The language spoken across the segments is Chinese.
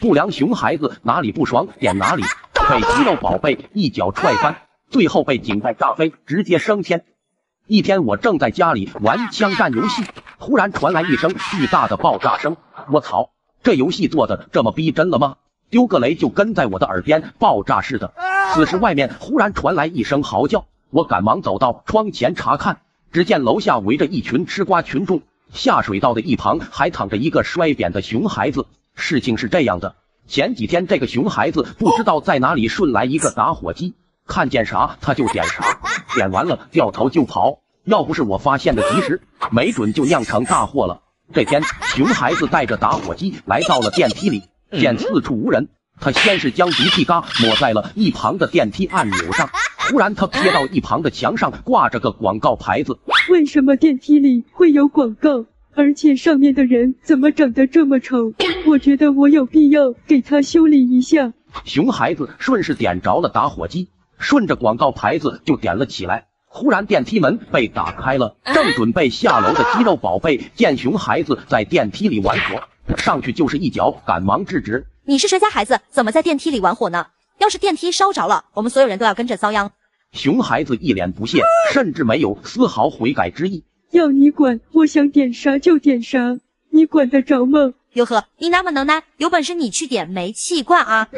不良熊孩子哪里不爽点哪里，被肌肉宝贝一脚踹翻，最后被井盖炸飞，直接升天。一天，我正在家里玩枪战游戏，忽然传来一声巨大的爆炸声。我操，这游戏做的这么逼真了吗？丢个雷就跟在我的耳边爆炸似的。此时外面忽然传来一声嚎叫，我赶忙走到窗前查看，只见楼下围着一群吃瓜群众，下水道的一旁还躺着一个摔扁的熊孩子。事情是这样的，前几天这个熊孩子不知道在哪里顺来一个打火机，看见啥他就点啥，点完了掉头就跑。要不是我发现的及时，没准就酿成大祸了。这天，熊孩子带着打火机来到了电梯里，见四处无人，他先是将鼻涕嘎抹在了一旁的电梯按钮上，忽然他瞥到一旁的墙上挂着个广告牌子，为什么电梯里会有广告？而且上面的人怎么长得这么丑？我觉得我有必要给他修理一下。熊孩子顺势点着了打火机，顺着广告牌子就点了起来。忽然，电梯门被打开了，正准备下楼的肌肉宝贝见熊孩子在电梯里玩火，上去就是一脚，赶忙制止。你是谁家孩子？怎么在电梯里玩火呢？要是电梯烧着了，我们所有人都要跟着遭殃。熊孩子一脸不屑，甚至没有丝毫悔改之意。要你管，我想点啥就点啥，你管得着吗？哟呵，你那么能耐，有本事你去点煤气罐啊！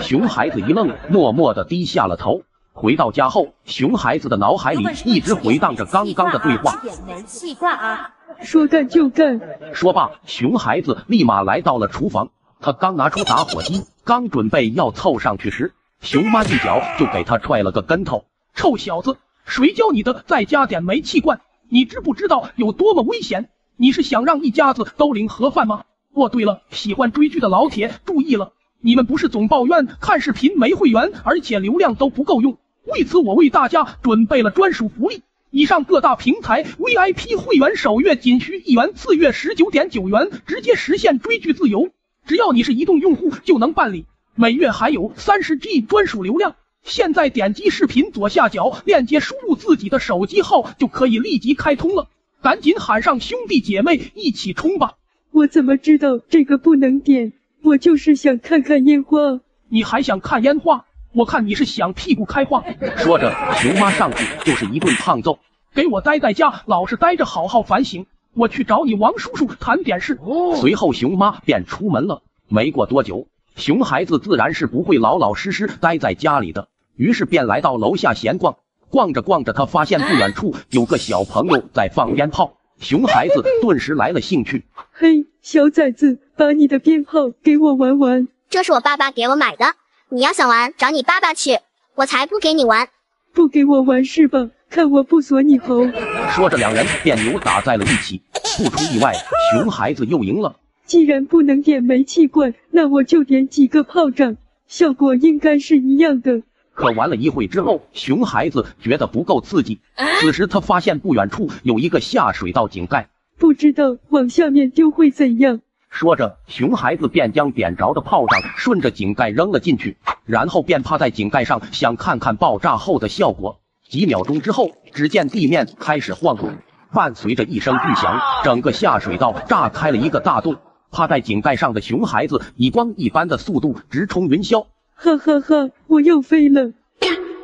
熊孩子一愣，默默的低下了头。回到家后，熊孩子的脑海里一直回荡着刚刚的对话。点煤气罐啊！说干就干。说罢，熊孩子立马来到了厨房。他刚拿出打火机，刚准备要凑上去时，熊妈一脚就给他踹了个跟头。臭小子，谁教你的？再加点煤气罐，你知不知道有多么危险？你是想让一家子都领盒饭吗？哦，对了，喜欢追剧的老铁注意了，你们不是总抱怨看视频没会员，而且流量都不够用？为此，我为大家准备了专属福利。以上各大平台 VIP 会员首月仅需一元，次月十九点九元，直接实现追剧自由。只要你是移动用户就能办理，每月还有三十 G 专属流量。现在点击视频左下角链接，输入自己的手机号就可以立即开通了。赶紧喊上兄弟姐妹一起冲吧！我怎么知道这个不能点？我就是想看看烟花。你还想看烟花？我看你是想屁股开花。说着，熊妈上去就是一顿胖揍，给我待在家，老实待着，好好反省。我去找你王叔叔谈点事。随后，熊妈便出门了。没过多久，熊孩子自然是不会老老实实待在家里的，于是便来到楼下闲逛。逛着逛着，他发现不远处有个小朋友在放鞭炮，熊孩子顿时来了兴趣。嘿，小崽子，把你的鞭炮给我玩玩。这是我爸爸给我买的。你要想玩，找你爸爸去，我才不给你玩。不给我玩是吧？看我不锁你喉！说着，两人便扭打在了一起。不出意外，熊孩子又赢了。既然不能点煤气罐，那我就点几个炮仗，效果应该是一样的。可玩了一会之后，熊孩子觉得不够刺激。此时他发现不远处有一个下水道井盖，不知道往下面丢会怎样。说着，熊孩子便将点着的炮仗顺着井盖扔了进去，然后便趴在井盖上想看看爆炸后的效果。几秒钟之后，只见地面开始晃动，伴随着一声巨响，整个下水道炸开了一个大洞。趴在井盖上的熊孩子以光一般的速度直冲云霄，哈哈哈！我又飞了，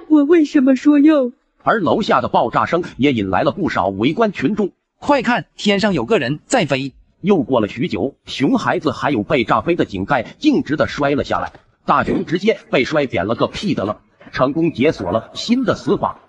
我为什么说又？而楼下的爆炸声也引来了不少围观群众。快看，天上有个人在飞！又过了许久，熊孩子还有被炸飞的井盖径直的摔了下来，大熊直接被摔扁了个屁的了，成功解锁了新的死法。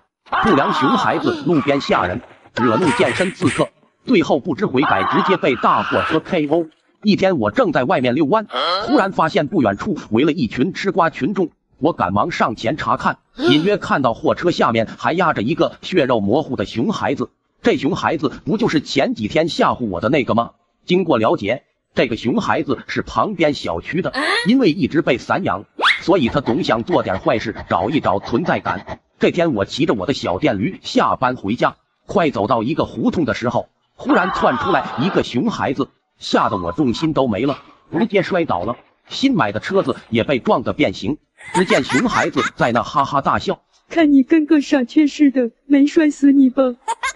不良熊孩子路边吓人，惹怒健身刺客，最后不知悔改，直接被大货车 KO。一天，我正在外面遛弯，突然发现不远处围了一群吃瓜群众，我赶忙上前查看，隐约看到货车下面还压着一个血肉模糊的熊孩子。这熊孩子不就是前几天吓唬我的那个吗？经过了解，这个熊孩子是旁边小区的，因为一直被散养，所以他总想做点坏事，找一找存在感。这天，我骑着我的小电驴下班回家，快走到一个胡同的时候，忽然窜出来一个熊孩子，吓得我重心都没了，直接摔倒了，新买的车子也被撞得变形。只见熊孩子在那哈哈大笑，看你跟个傻缺似的，没摔死你吧？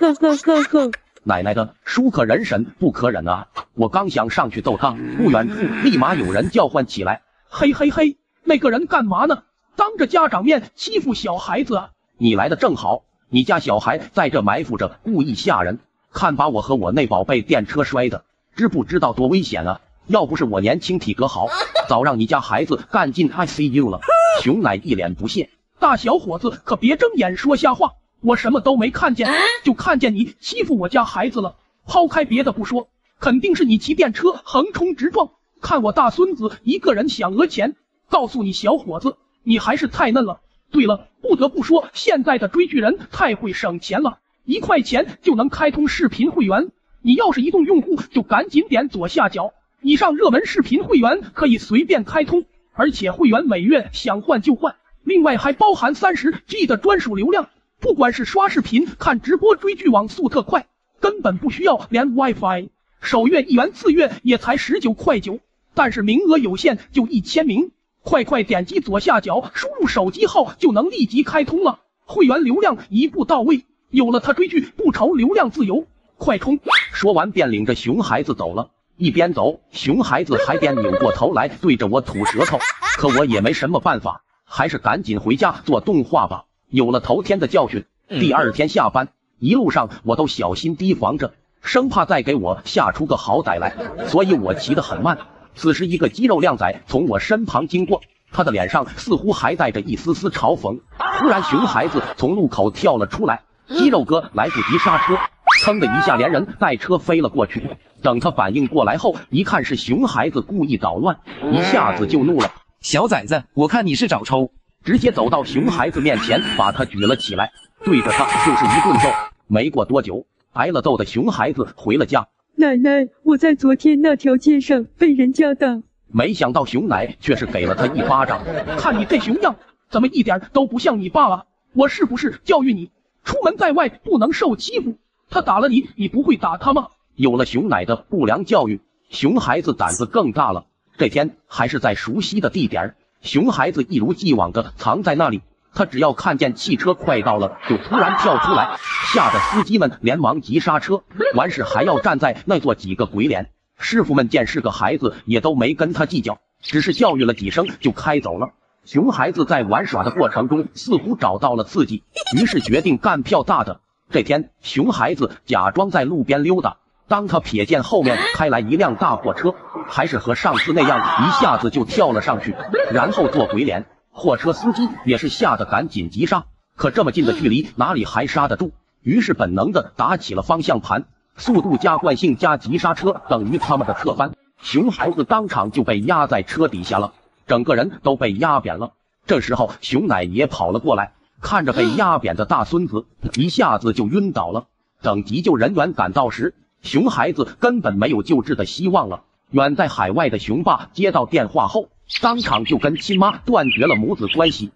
哈哈哈哈！奶奶的，叔可忍神不可忍啊！我刚想上去揍他，不远处立马有人叫唤起来：“嘿嘿嘿，那个人干嘛呢？当着家长面欺负小孩子啊！你来的正好，你家小孩在这埋伏着，故意吓人，看把我和我那宝贝电车摔的，知不知道多危险啊？要不是我年轻体格好，早让你家孩子干进 ICU 了。熊奶一脸不屑，大小伙子可别睁眼说瞎话，我什么都没看见，就看见你欺负我家孩子了。抛开别的不说，肯定是你骑电车横冲直撞，看我大孙子一个人想讹钱。告诉你小伙子，你还是太嫩了。对了，不得不说，现在的追剧人太会省钱了，一块钱就能开通视频会员。你要是移动用户，就赶紧点左下角，以上热门视频会员可以随便开通，而且会员每月想换就换，另外还包含三十 G 的专属流量，不管是刷视频、看直播、追剧，网速特快，根本不需要连 WiFi。首月一元，次月也才十九块九，但是名额有限，就一千名。快快点击左下角，输入手机号就能立即开通了，会员流量一步到位，有了它追剧不愁流量自由，快冲！说完便领着熊孩子走了，一边走，熊孩子还边扭过头来对着我吐舌头，可我也没什么办法，还是赶紧回家做动画吧。有了头天的教训，第二天下班一路上我都小心提防着，生怕再给我吓出个好歹来，所以我骑得很慢。此时，一个肌肉靓仔从我身旁经过，他的脸上似乎还带着一丝丝嘲讽。忽然，熊孩子从路口跳了出来，肌肉哥来不及刹车，噌的一下连人带车飞了过去。等他反应过来后，一看是熊孩子故意捣乱，一下子就怒了：“小崽子，我看你是找抽！”直接走到熊孩子面前，把他举了起来，对着他就是一顿揍。没过多久，挨了揍的熊孩子回了家。奶奶，我在昨天那条街上被人家打，没想到熊奶却是给了他一巴掌。看你这熊样，怎么一点都不像你爸啊？我是不是教育你，出门在外不能受欺负？他打了你，你不会打他吗？有了熊奶的不良教育，熊孩子胆子更大了。这天还是在熟悉的地点，熊孩子一如既往的藏在那里。他只要看见汽车快到了，就突然跳出来，吓得司机们连忙急刹车。完事还要站在那做几个鬼脸。师傅们见是个孩子，也都没跟他计较，只是教育了几声就开走了。熊孩子在玩耍的过程中似乎找到了刺激，于是决定干票大的。这天，熊孩子假装在路边溜达，当他瞥见后面开来一辆大货车，还是和上次那样，一下子就跳了上去，然后做鬼脸。货车司机也是吓得赶紧急刹，可这么近的距离哪里还刹得住？于是本能的打起了方向盘，速度加惯性加急刹车等于他们的侧翻，熊孩子当场就被压在车底下了，整个人都被压扁了。这时候熊奶也跑了过来，看着被压扁的大孙子，一下子就晕倒了。等急救人员赶到时，熊孩子根本没有救治的希望了。远在海外的熊爸接到电话后。当场就跟亲妈断绝了母子关系，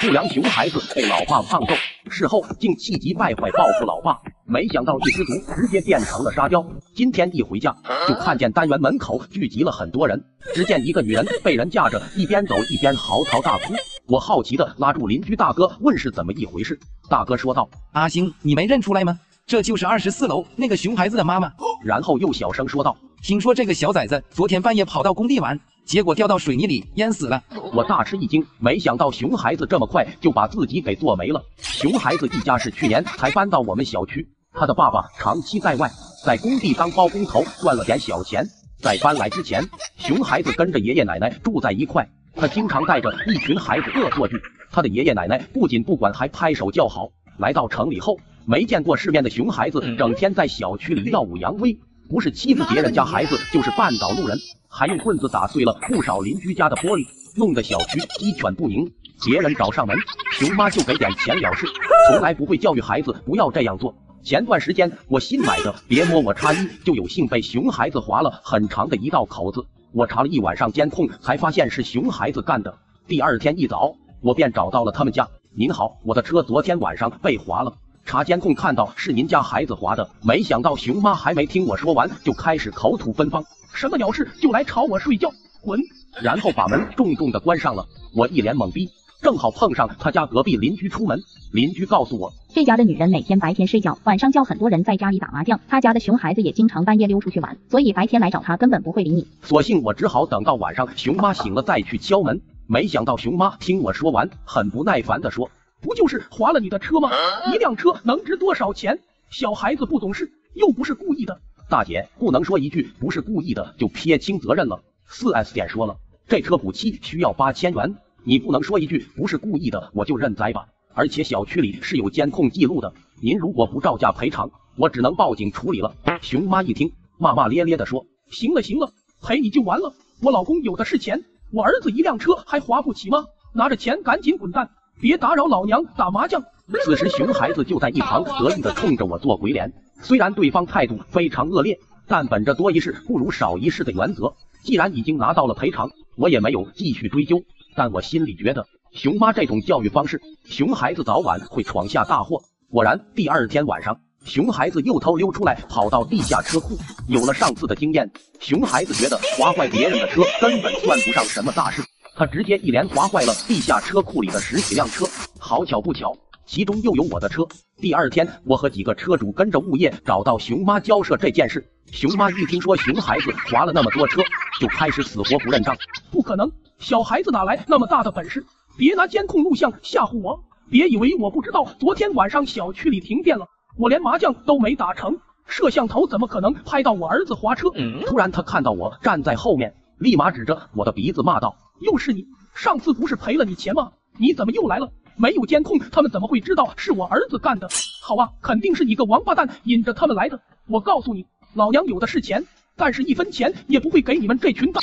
不良熊孩子被老爸胖揍，事后竟气急败坏报复老爸，没想到一失足直接变成了沙雕。今天一回家就看见单元门口聚集了很多人，只见一个女人被人架着，一边走一边嚎啕大哭。我好奇的拉住邻居大哥问是怎么一回事，大哥说道：“阿星，你没认出来吗？这就是二十四楼那个熊孩子的妈妈。”然后又小声说道：“听说这个小崽子昨天半夜跑到工地玩。”结果掉到水泥里淹死了，我大吃一惊，没想到熊孩子这么快就把自己给做没了。熊孩子一家是去年才搬到我们小区，他的爸爸长期在外，在工地当包工头赚了点小钱。在搬来之前，熊孩子跟着爷爷奶奶住在一块，他经常带着一群孩子恶作剧，他的爷爷奶奶不仅不管，还拍手叫好。来到城里后，没见过世面的熊孩子整天在小区里耀武扬威，不是欺负别人家孩子，就是绊倒路人。还用棍子打碎了不少邻居家的玻璃，弄得小区鸡犬不宁。别人找上门，熊妈就给点钱了事，从来不会教育孩子不要这样做。前段时间我新买的别摸我叉衣就有幸被熊孩子划了很长的一道口子，我查了一晚上监控才发现是熊孩子干的。第二天一早，我便找到了他们家。您好，我的车昨天晚上被划了，查监控看到是您家孩子划的。没想到熊妈还没听我说完，就开始口吐芬芳。什么鸟事就来吵我睡觉，滚！然后把门重重的关上了。我一脸懵逼，正好碰上他家隔壁邻居出门。邻居告诉我，这家的女人每天白天睡觉，晚上叫很多人在家里打麻将。他家的熊孩子也经常半夜溜出去玩，所以白天来找他根本不会理你。索性我只好等到晚上熊妈醒了再去敲门。没想到熊妈听我说完，很不耐烦地说：“不就是划了你的车吗？一辆车能值多少钱？小孩子不懂事，又不是故意的。”大姐不能说一句不是故意的就撇清责任了。四 S 店说了，这车补漆需要八千元，你不能说一句不是故意的我就认栽吧。而且小区里是有监控记录的，您如果不照价赔偿，我只能报警处理了。熊妈一听，骂骂咧咧的说：“行了行了，赔你就完了。我老公有的是钱，我儿子一辆车还花不起吗？拿着钱赶紧滚蛋，别打扰老娘打麻将。”此时熊孩子就在一旁得意的冲着我做鬼脸。虽然对方态度非常恶劣，但本着多一事不如少一事的原则，既然已经拿到了赔偿，我也没有继续追究。但我心里觉得。熊妈这种教育方式，熊孩子早晚会闯下大祸。果然，第二天晚上，熊孩子又偷溜出来，跑到地下车库。有了上次的经验，熊孩子觉得划坏别人的车根本算不上什么大事，他直接一连划坏了地下车库里的十几辆车。好巧不巧，其中又有我的车。第二天，我和几个车主跟着物业找到熊妈交涉这件事。熊妈一听说熊孩子划了那么多车，就开始死活不认账。不可能，小孩子哪来那么大的本事？别拿监控录像吓唬我！别以为我不知道，昨天晚上小区里停电了，我连麻将都没打成，摄像头怎么可能拍到我儿子滑车？突然，他看到我站在后面，立马指着我的鼻子骂道：“又是你！上次不是赔了你钱吗？你怎么又来了？没有监控，他们怎么会知道是我儿子干的？好啊，肯定是你个王八蛋引着他们来的！我告诉你，老娘有的是钱，但是一分钱也不会给你们这群大……”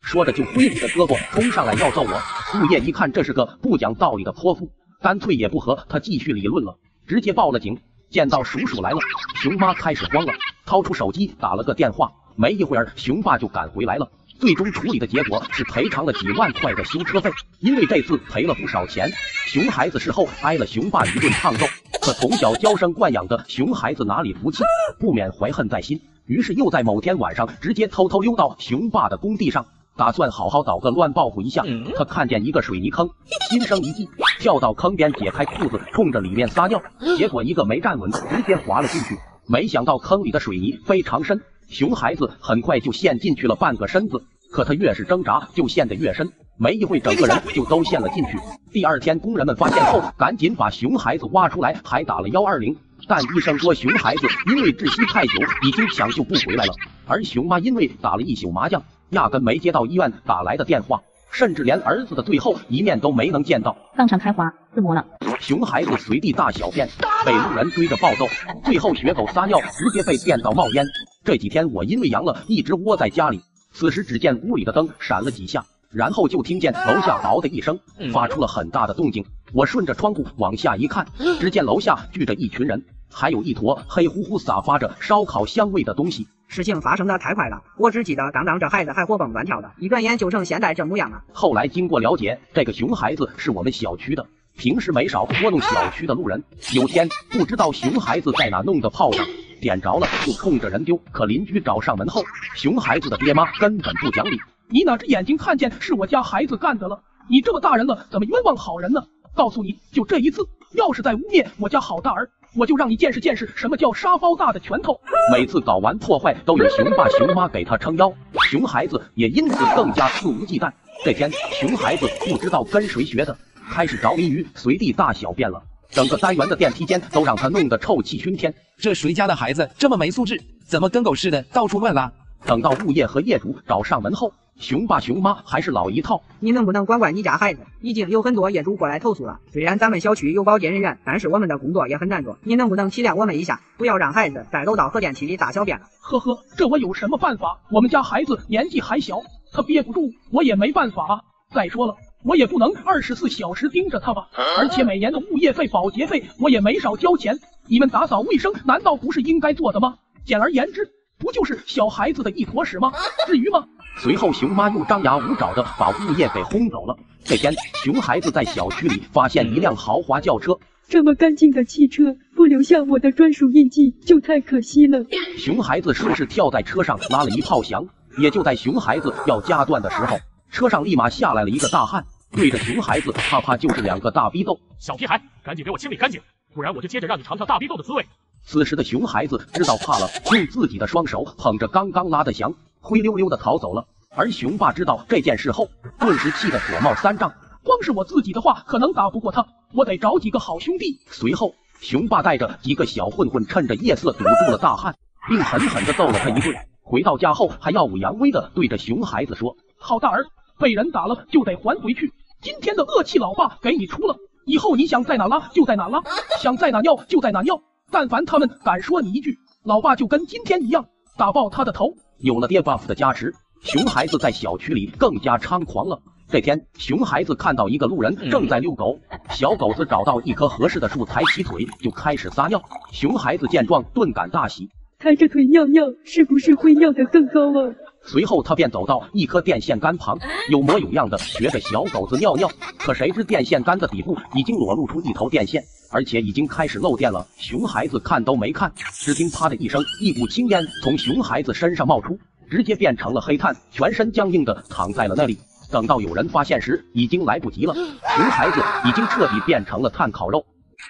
说着就挥舞着胳膊冲上来要揍我。物业一看这是个不讲道理的泼妇，干脆也不和他继续理论了，直接报了警。见到叔叔来了，熊妈开始慌了，掏出手机打了个电话。没一会儿，熊爸就赶回来了。最终处理的结果是赔偿了几万块的修车费，因为这次赔了不少钱。熊孩子事后挨了熊爸一顿胖揍，可从小娇生惯养的熊孩子哪里服气，不免怀恨在心，于是又在某天晚上直接偷偷溜到熊爸的工地上。打算好好捣个乱报复一下，他看见一个水泥坑，心生一计，跳到坑边解开裤子，冲着里面撒尿，结果一个没站稳，直接滑了进去。没想到坑里的水泥非常深，熊孩子很快就陷进去了半个身子，可他越是挣扎，就陷得越深，没一会整个人就都陷了进去。第二天，工人们发现后，赶紧把熊孩子挖出来，还打了幺二零，但医生说熊孩子因为窒息太久，已经抢救不回来了，而熊妈因为打了一宿麻将。压根没接到医院打来的电话，甚至连儿子的最后一面都没能见到。当场开花，自摸了。熊孩子随地大小便，被路人追着暴揍，最后学狗撒尿，直接被电到冒烟。这几天我因为阳了，一直窝在家里。此时只见屋里的灯闪了几下，然后就听见楼下嗷的一声，发出了很大的动静。我顺着窗户往下一看，只见楼下聚着一群人，还有一坨黑乎乎、散发着烧烤香味的东西。事情发生的太快了，我只记得刚刚这孩子还活蹦乱跳的，一转眼就成现在这模样了。后来经过了解，这个熊孩子是我们小区的，平时没少捉弄小区的路人。有天不知道熊孩子在哪弄的炮仗，点着了就冲着人丢。可邻居找上门后，熊孩子的爹妈根本不讲理。你哪只眼睛看见是我家孩子干的了？你这么大人了，怎么冤枉好人呢？告诉你就这一次，要是再污蔑我家好大儿。我就让你见识见识什么叫沙包大的拳头。每次搞完破坏，都有熊爸熊妈给他撑腰，熊孩子也因此更加肆无忌惮。这天，熊孩子不知道跟谁学的，开始着迷于随地大小便了，整个单元的电梯间都让他弄得臭气熏天。这谁家的孩子这么没素质？怎么跟狗似的到处乱拉？等到物业和业主找上门后。熊爸熊妈还是老一套，你能不能管管你家孩子？已经有很多业主过来投诉了。虽然咱们小区有保洁人员，但是我们的工作也很难做。你能不能体谅我们一下，不要让孩子在楼道和电梯里大小便了？呵呵，这我有什么办法？我们家孩子年纪还小，他憋不住，我也没办法啊。再说了，我也不能二十四小时盯着他吧。而且每年的物业费、保洁费，我也没少交钱。你们打扫卫生难道不是应该做的吗？简而言之，不就是小孩子的一坨屎吗？至于吗？随后，熊妈又张牙舞爪的把物业给轰走了。这天，熊孩子在小区里发现一辆豪华轿车，这么干净的汽车，不留下我的专属印记就太可惜了。熊孩子顺势跳在车上拉了一炮响，也就在熊孩子要夹断的时候，车上立马下来了一个大汉，对着熊孩子啪啪就是两个大逼斗。小屁孩，赶紧给我清理干净，不然我就接着让你尝尝大逼斗的滋味。此时的熊孩子知道怕了，用自己的双手捧着刚刚拉的翔，灰溜溜的逃走了。而熊爸知道这件事后，顿时气得火冒三丈。光是我自己的话，可能打不过他，我得找几个好兄弟。随后，熊爸带着几个小混混，趁着夜色堵住了大汉，并狠狠地揍了他一顿。回到家后，还耀武扬威地对着熊孩子说：“好大儿，被人打了就得还回去。今天的恶气，老爸给你出了。以后你想在哪拉就在哪拉，想在哪尿就在哪尿。但凡他们敢说你一句，老爸就跟今天一样，打爆他的头。”有了爹 buff 的加持，熊孩子在小区里更加猖狂了。这天，熊孩子看到一个路人正在遛狗，小狗子找到一棵合适的树，抬起腿就开始撒尿。熊孩子见状，顿感大喜，抬着腿尿尿是不是会尿得更高啊？随后他便走到一棵电线杆旁，有模有样的学着小狗子尿尿。可谁知电线杆的底部已经裸露出一头电线，而且已经开始漏电了。熊孩子看都没看，只听啪的一声，一股青烟从熊孩子身上冒出，直接变成了黑炭，全身僵硬的躺在了那里。等到有人发现时，已经来不及了。熊孩子已经彻底变成了炭烤肉。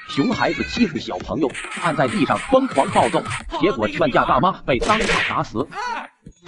熊孩子欺负小朋友，按在地上疯狂暴揍，结果劝架大妈被当场打死。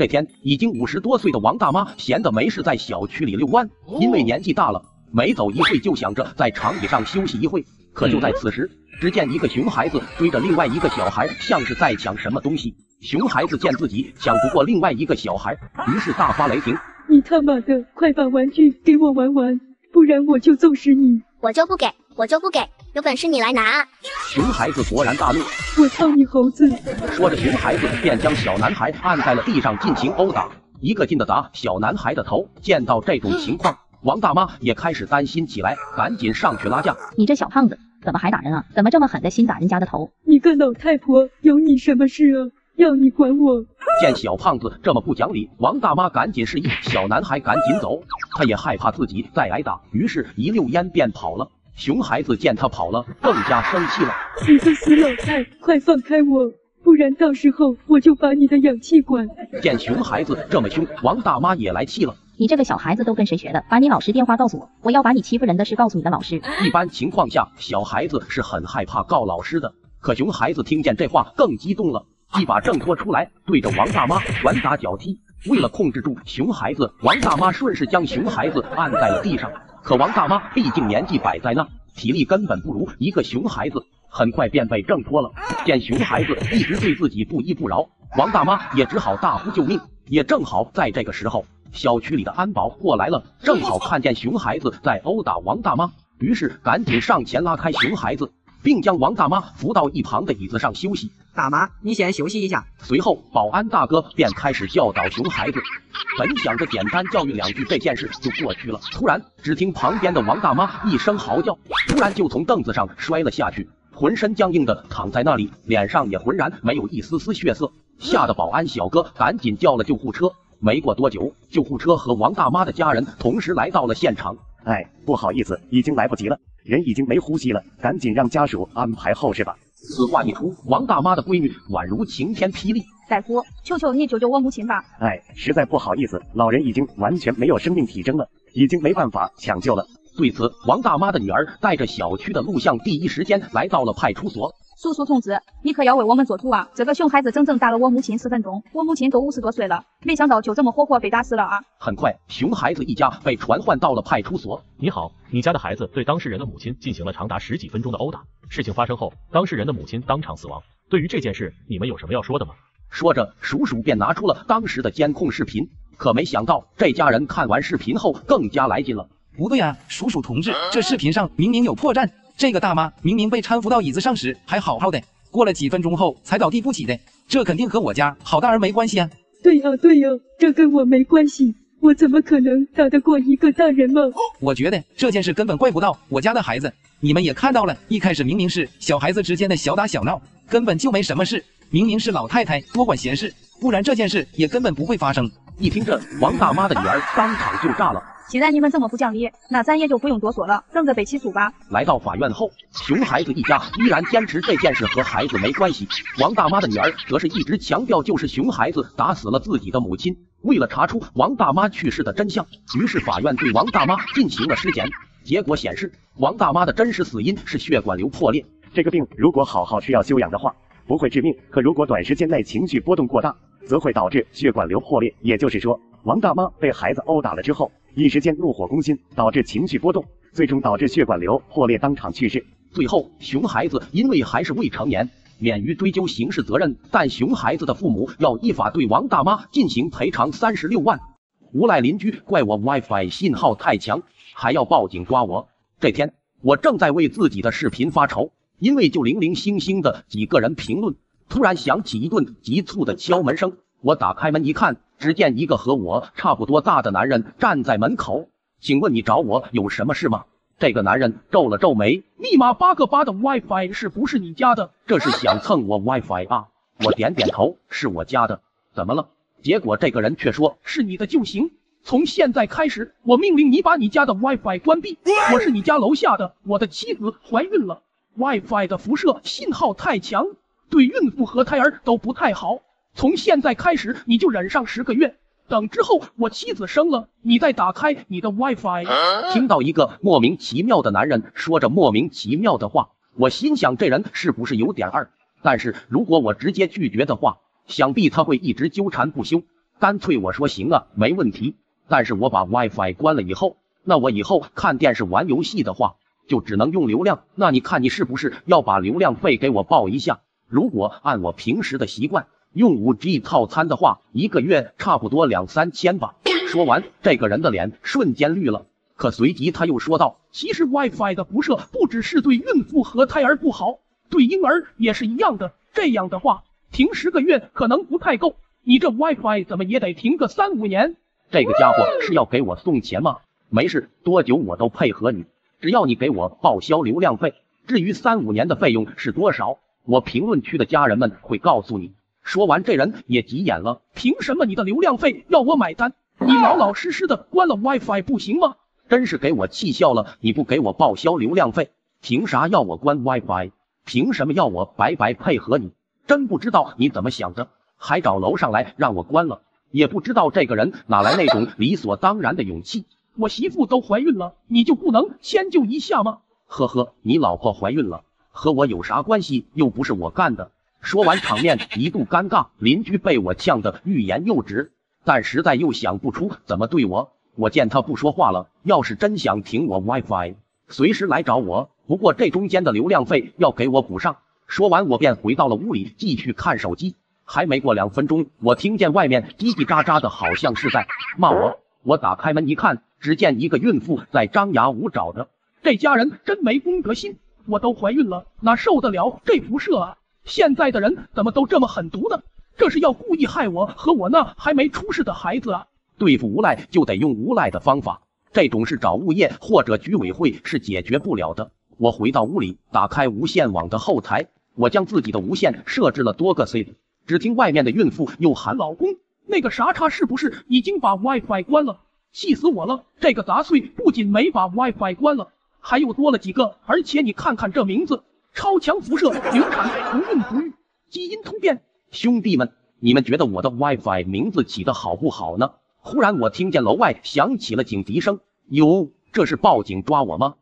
这天，已经五十多岁的王大妈闲得没事，在小区里遛弯。因为年纪大了，每走一会就想着在长椅上休息一会。可就在此时，只见一个熊孩子追着另外一个小孩，像是在抢什么东西。熊孩子见自己抢不过另外一个小孩，于是大发雷霆。你他妈的，快把玩具给我玩玩，不然我就揍死你！我就不给，我就不给，有本事你来拿！熊孩子勃然大怒，我操你猴子！说着，熊孩子便将小男孩按在了地上进行殴打，一个劲的砸小男孩的头。见到这种情况，王大妈也开始担心起来，赶紧上去拉架。你这小胖子，怎么还打人啊？怎么这么狠的心打人家的头？你个老太婆，有你什么事啊？要你管我！见小胖子这么不讲理，王大妈赶紧示意小男孩赶紧走，他也害怕自己再挨打，于是一溜烟便跑了。熊孩子见他跑了，更加生气了。你个死老太，快放开我，不然到时候我就把你的氧气管！见熊孩子这么凶，王大妈也来气了。你这个小孩子都跟谁学的？把你老师电话告诉我，我要把你欺负人的事告诉你的老师。一般情况下，小孩子是很害怕告老师的，可熊孩子听见这话更激动了。一把挣脱出来，对着王大妈拳打脚踢。为了控制住熊孩子，王大妈顺势将熊孩子按在了地上。可王大妈毕竟年纪摆在那，体力根本不如一个熊孩子，很快便被挣脱了。见熊孩子一直对自己不依不饶，王大妈也只好大呼救命。也正好在这个时候，小区里的安保过来了，正好看见熊孩子在殴打王大妈，于是赶紧上前拉开熊孩子。并将王大妈扶到一旁的椅子上休息。大妈，你先休息一下。随后，保安大哥便开始教导熊孩子。本想着简单教育两句，这件事就过去了。突然，只听旁边的王大妈一声嚎叫，突然就从凳子上摔了下去，浑身僵硬的躺在那里，脸上也浑然没有一丝丝血色，吓得保安小哥赶紧叫了救护车。没过多久，救护车和王大妈的家人同时来到了现场。哎，不好意思，已经来不及了。人已经没呼吸了，赶紧让家属安排后事吧。此话一出，王大妈的闺女宛如晴天霹雳。大夫，求求你救救我母亲吧！哎，实在不好意思，老人已经完全没有生命体征了，已经没办法抢救了。对此，王大妈的女儿带着小区的录像，第一时间来到了派出所。叔叔同志，你可要为我们做主啊！这个熊孩子整整打了我母亲十分钟，我母亲都五十多岁了，没想到就这么活活被打死了啊！很快，熊孩子一家被传唤到了派出所。你好，你家的孩子对当事人的母亲进行了长达十几分钟的殴打，事情发生后，当事人的母亲当场死亡。对于这件事，你们有什么要说的吗？说着，叔叔便拿出了当时的监控视频。可没想到，这家人看完视频后更加来劲了。不对啊，叔叔同志，这视频上明明有破绽。这个大妈明明被搀扶到椅子上时还好好的，过了几分钟后才倒地不起的，这肯定和我家好大儿没关系啊！对呀对呀，这跟我没关系，我怎么可能打得过一个大人嘛？我觉得这件事根本怪不到我家的孩子，你们也看到了，一开始明明是小孩子之间的小打小闹，根本就没什么事，明明是老太太多管闲事，不然这件事也根本不会发生。一听这，王大妈的女儿当场就炸了。既然你们这么不讲理，那咱也就不用多说了，等着被起诉吧。来到法院后，熊孩子一家依然坚持这件事和孩子没关系。王大妈的女儿则是一直强调，就是熊孩子打死了自己的母亲。为了查出王大妈去世的真相，于是法院对王大妈进行了尸检。结果显示，王大妈的真实死因是血管瘤破裂。这个病如果好好吃药休养的话，不会致命；可如果短时间内情绪波动过大，则会导致血管瘤破裂。也就是说，王大妈被孩子殴打了之后，一时间怒火攻心，导致情绪波动，最终导致血管瘤破裂，当场去世。最后，熊孩子因为还是未成年，免于追究刑事责任，但熊孩子的父母要依法对王大妈进行赔偿三十六万。无赖邻居怪我 WiFi 信号太强，还要报警抓我。这天，我正在为自己的视频发愁，因为就零零星星的几个人评论，突然响起一顿急促的敲门声。我打开门一看，只见一个和我差不多大的男人站在门口。请问你找我有什么事吗？这个男人皱了皱眉，密码八个八的 WiFi 是不是你家的？这是想蹭我 WiFi 啊？我点点头，是我家的。怎么了？结果这个人却说：“是你的就行。从现在开始，我命令你把你家的 WiFi 关闭。我是你家楼下的，我的妻子怀孕了，WiFi 的辐射信号太强，对孕妇和胎儿都不太好。从现在开始，你就忍上十个月，等之后我妻子生了，你再打开你的 WiFi。”听到一个莫名其妙的男人说着莫名其妙的话，我心想这人是不是有点二？但是如果我直接拒绝的话，想必他会一直纠缠不休，干脆我说行啊，没问题。但是我把 WiFi 关了以后，那我以后看电视、玩游戏的话，就只能用流量。那你看你是不是要把流量费给我报一下？如果按我平时的习惯用 5G 套餐的话，一个月差不多两三千吧。说完，这个人的脸瞬间绿了。可随即他又说道：“其实 WiFi 的辐射不只是对孕妇和胎儿不好，对婴儿也是一样的。这样的话。”停十个月可能不太够，你这 WiFi 怎么也得停个三五年。这个家伙是要给我送钱吗？没事，多久我都配合你，只要你给我报销流量费。至于三五年的费用是多少，我评论区的家人们会告诉你。说完，这人也急眼了，凭什么你的流量费要我买单？你老老实实的关了 WiFi 不行吗？真是给我气笑了！你不给我报销流量费，凭啥要我关 WiFi？凭什么要我白白配合你？真不知道你怎么想的，还找楼上来让我关了，也不知道这个人哪来那种理所当然的勇气。我媳妇都怀孕了，你就不能迁就一下吗？呵呵，你老婆怀孕了和我有啥关系？又不是我干的。说完，场面一度尴尬，邻居被我呛得欲言又止，但实在又想不出怎么对我。我见他不说话了，要是真想停我 WiFi，随时来找我。不过这中间的流量费要给我补上。说完，我便回到了屋里，继续看手机。还没过两分钟，我听见外面叽叽喳喳的，好像是在骂我。我打开门一看，只见一个孕妇在张牙舞爪的。这家人真没公德心！我都怀孕了，哪受得了这辐射啊？现在的人怎么都这么狠毒呢？这是要故意害我和我那还没出世的孩子啊！对付无赖就得用无赖的方法，这种事找物业或者居委会是解决不了的。我回到屋里，打开无线网的后台。我将自己的无线设置了多个 C，只听外面的孕妇又喊：“老公，那个啥叉是不是已经把 WiFi 关了？气死我了！这个杂碎不仅没把 WiFi 关了，还又多了几个，而且你看看这名字，超强辐射，流产，不孕不育，基因突变。兄弟们，你们觉得我的 WiFi 名字起的好不好呢？忽然我听见楼外响起了警笛声，哟，这是报警抓我吗？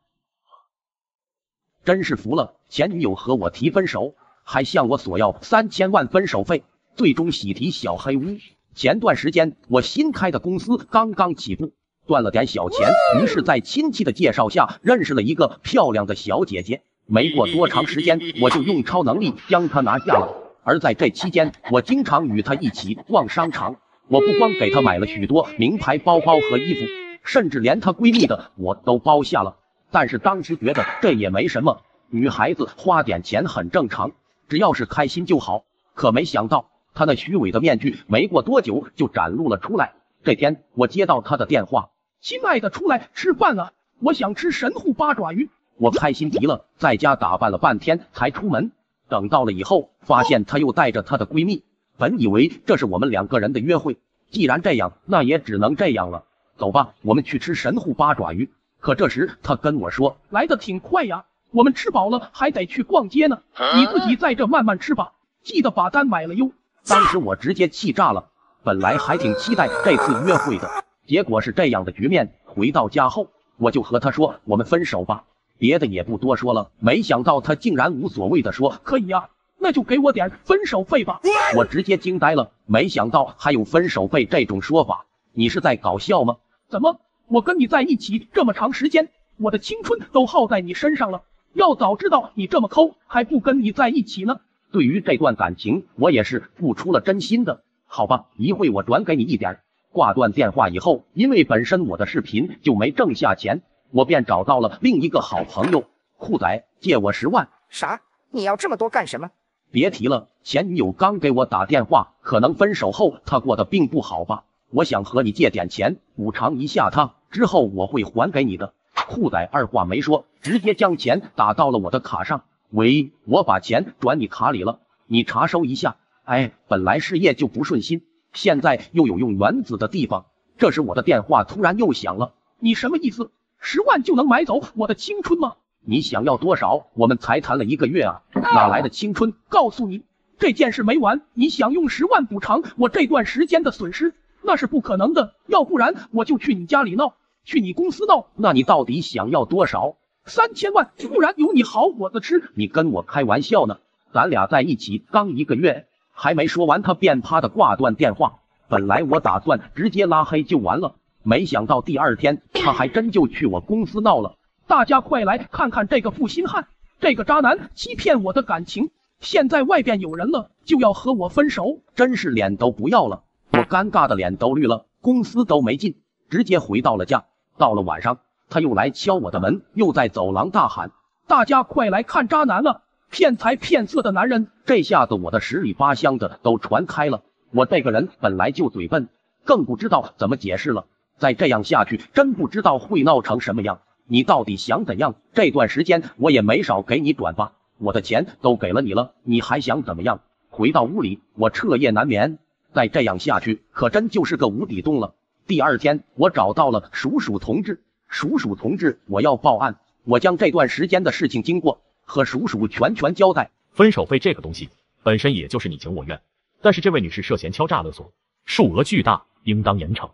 真是服了，前女友和我提分手，还向我索要三千万分手费，最终喜提小黑屋。前段时间我新开的公司刚刚起步，赚了点小钱，于是，在亲戚的介绍下认识了一个漂亮的小姐姐。没过多长时间，我就用超能力将她拿下了。而在这期间，我经常与她一起逛商场，我不光给她买了许多名牌包包和衣服，甚至连她闺蜜的我都包下了。但是当时觉得这也没什么，女孩子花点钱很正常，只要是开心就好。可没想到，她那虚伪的面具没过多久就展露了出来。这天，我接到她的电话：“亲爱的，出来吃饭啊！我想吃神户八爪鱼。”我开心极了，在家打扮了半天才出门。等到了以后，发现她又带着她的闺蜜。本以为这是我们两个人的约会，既然这样，那也只能这样了。走吧，我们去吃神户八爪鱼。可这时她跟我说：“来的挺快呀，我们吃饱了还得去逛街呢，你自己在这慢慢吃吧，记得把单买了哟。”当时我直接气炸了，本来还挺期待这次约会的，结果是这样的局面。回到家后，我就和他说：“我们分手吧。”别的也不多说了。没想到他竟然无所谓的说：“可以呀，那就给我点分手费吧。”我直接惊呆了，没想到还有分手费这种说法。你是在搞笑吗？怎么，我跟你在一起这么长时间，我的青春都耗在你身上了。要早知道你这么抠，还不跟你在一起呢。对于这段感情，我也是付出了真心的。好吧，一会我转给你一点。挂断电话以后，因为本身我的视频就没挣下钱，我便找到了另一个好朋友酷仔，借我十万。啥？你要这么多干什么？别提了，前女友刚给我打电话，可能分手后她过得并不好吧。我想和你借点钱补偿一下她，之后我会还给你的。酷仔二话没说，直接将钱打到了我的卡上。喂，我把钱转你卡里了，你查收一下。哎，本来事业就不顺心，现在又有用原子的地方。这时我的电话突然又响了，你什么意思？十万就能买走我的青春吗？你想要多少？我们才谈了一个月啊，哪来的青春？告诉你，这件事没完。你想用十万补偿我这段时间的损失，那是不可能的。要不然我就去你家里闹，去你公司闹。那你到底想要多少？三千万，不然有你好果子吃。你跟我开玩笑呢？咱俩在一起刚一个月。还没说完，他便啪的挂断电话。本来我打算直接拉黑就完了，没想到第二天他还真就去我公司闹了。大家快来看看这个负心汉，这个渣男欺骗我的感情，现在外边有人了，就要和我分手，真是脸都不要了。我尴尬的脸都绿了，公司都没进，直接回到了家。到了晚上，他又来敲我的门，又在走廊大喊：“大家快来看渣男了！”骗财骗色的男人，这下子我的十里八乡的都传开了。我这个人本来就嘴笨，更不知道怎么解释了。再这样下去，真不知道会闹成什么样。你到底想怎样？这段时间我也没少给你转发，我的钱都给了你了，你还想怎么样？回到屋里，我彻夜难眠。再这样下去，可真就是个无底洞了。第二天，我找到了鼠鼠同志，鼠鼠同志，我要报案。我将这段时间的事情经过。和叔叔全权交代，分手费这个东西本身也就是你情我愿，但是这位女士涉嫌敲诈勒索，数额巨大，应当严惩。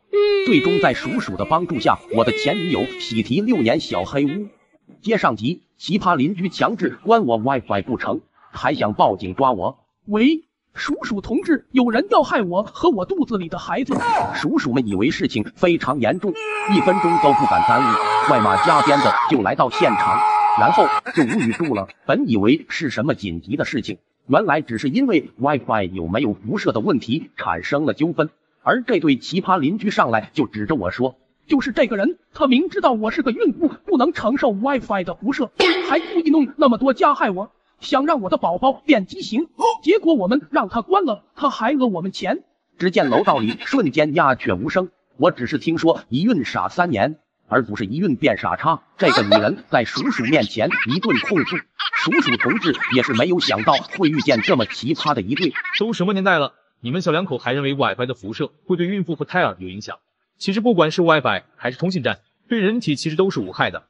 最终在叔叔的帮助下，我的前女友喜提六年小黑屋。接上集，奇葩邻居强制关我 WiFi 不成，还想报警抓我。喂，叔叔同志，有人要害我和我肚子里的孩子。叔叔们以为事情非常严重，一分钟都不敢耽误，快马加鞭的就来到现场。然后就无语住了。本以为是什么紧急的事情，原来只是因为 WiFi 有没有辐射的问题产生了纠纷。而这对奇葩邻居上来就指着我说：“就是这个人，他明知道我是个孕妇，不能承受 WiFi 的辐射，还故意弄那么多加害我，想让我的宝宝变畸形。结果我们让他关了，他还讹我们钱。”只见楼道里瞬间鸦雀无声。我只是听说一孕傻三年。而不是一孕变傻叉。这个女人在鼠鼠面前一顿控诉，鼠鼠同志也是没有想到会遇见这么奇葩的一对。都什么年代了，你们小两口还认为 WiFi 的辐射会对孕妇和胎儿有影响？其实不管是 WiFi 还是通信站，对人体其实都是无害的。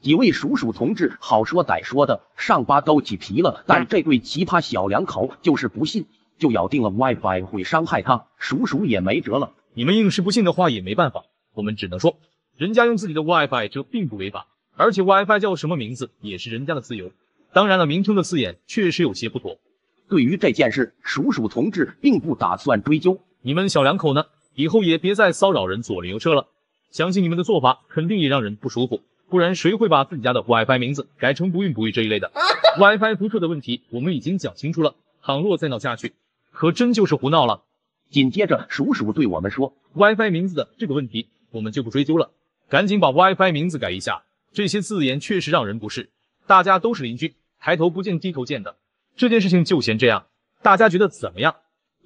几位鼠鼠同志好说歹说的，上巴都起皮了。但这对奇葩小两口就是不信，就咬定了 WiFi 会伤害他。鼠鼠也没辙了，你们硬是不信的话也没办法，我们只能说。人家用自己的 WiFi，这并不违法，而且 WiFi 叫什么名字也是人家的自由。当然了，名称的字眼确实有些不妥。对于这件事，鼠鼠同志并不打算追究。你们小两口呢，以后也别再骚扰人左邻右舍了。相信你们的做法肯定也让人不舒服，不然谁会把自己家的 WiFi 名字改成不孕不育这一类的？WiFi 辐射的问题我们已经讲清楚了，倘若再闹下去，可真就是胡闹了。紧接着，鼠鼠对我们说：“WiFi 名字的这个问题，我们就不追究了。”赶紧把 WiFi 名字改一下，这些字眼确实让人不适。大家都是邻居，抬头不见低头见的，这件事情就先这样，大家觉得怎么样？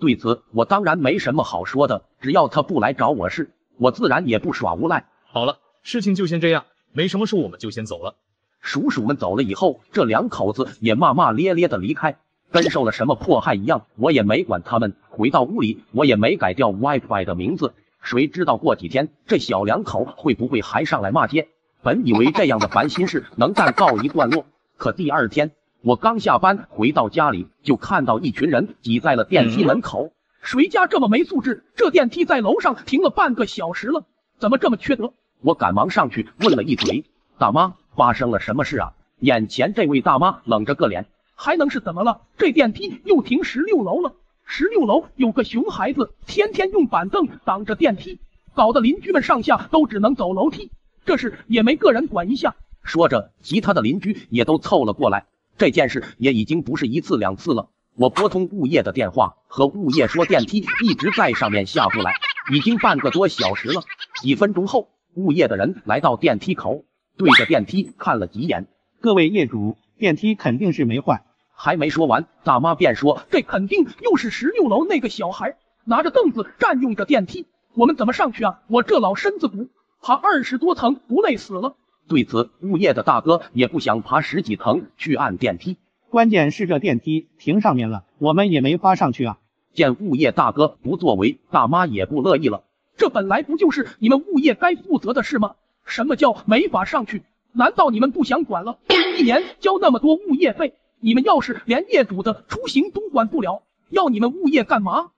对此，我当然没什么好说的，只要他不来找我事，我自然也不耍无赖。好了，事情就先这样，没什么事我们就先走了。叔叔们走了以后，这两口子也骂骂咧咧的离开，跟受了什么迫害一样。我也没管他们，回到屋里，我也没改掉 WiFi 的名字。谁知道过几天这小两口会不会还上来骂街？本以为这样的烦心事能暂告一段落，可第二天我刚下班回到家里，就看到一群人挤在了电梯门口。谁家这么没素质？这电梯在楼上停了半个小时了，怎么这么缺德？我赶忙上去问了一嘴，大妈，发生了什么事啊？眼前这位大妈冷着个脸，还能是怎么了？这电梯又停十六楼了。十六楼有个熊孩子，天天用板凳挡着电梯，搞得邻居们上下都只能走楼梯。这事也没个人管一下。说着，其他的邻居也都凑了过来。这件事也已经不是一次两次了。我拨通物业的电话，和物业说电梯一直在上面下不来，已经半个多小时了。几分钟后，物业的人来到电梯口，对着电梯看了几眼。各位业主，电梯肯定是没坏。还没说完，大妈便说：“这肯定又是十六楼那个小孩拿着凳子占用着电梯，我们怎么上去啊？我这老身子骨，爬二十多层不累死了。”对此，物业的大哥也不想爬十几层去按电梯，关键是这电梯停上面了，我们也没法上去啊。见物业大哥不作为，大妈也不乐意了。这本来不就是你们物业该负责的事吗？什么叫没法上去？难道你们不想管了？一年交那么多物业费？你们要是连业主的出行都管不了，要你们物业干嘛？